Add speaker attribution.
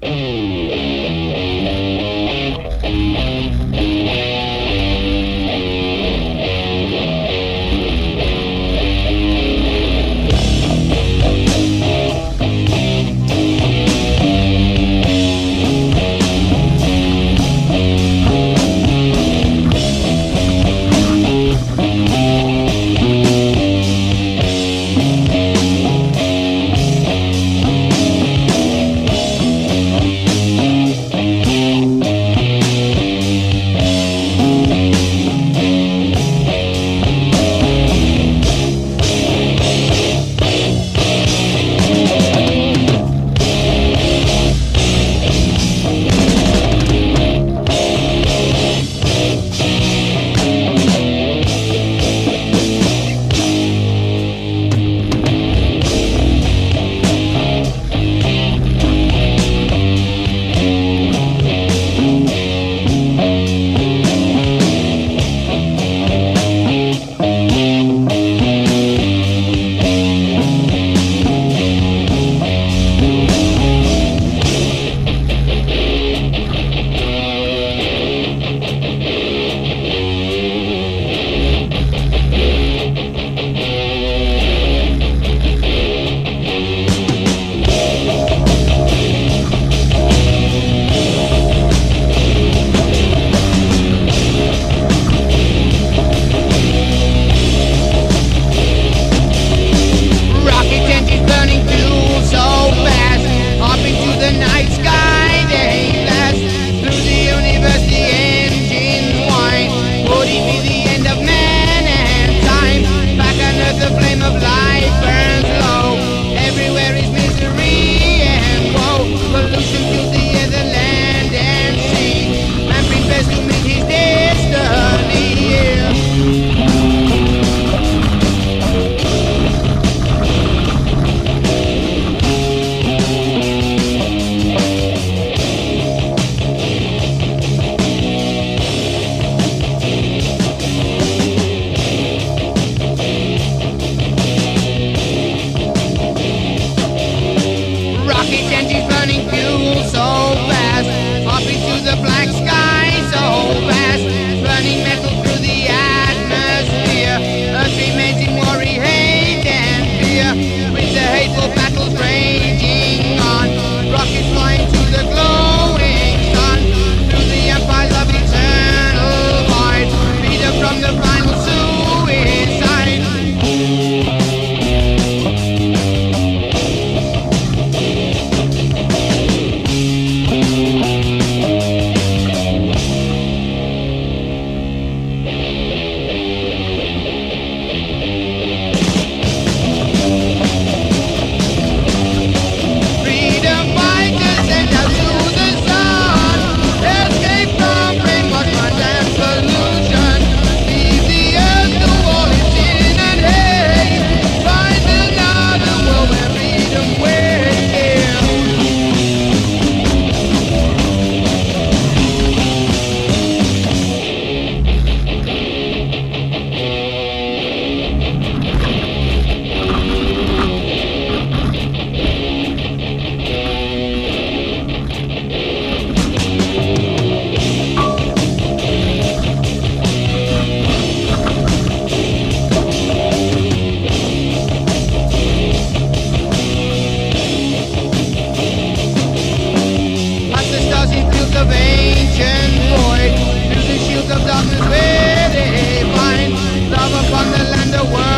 Speaker 1: Eh, the world.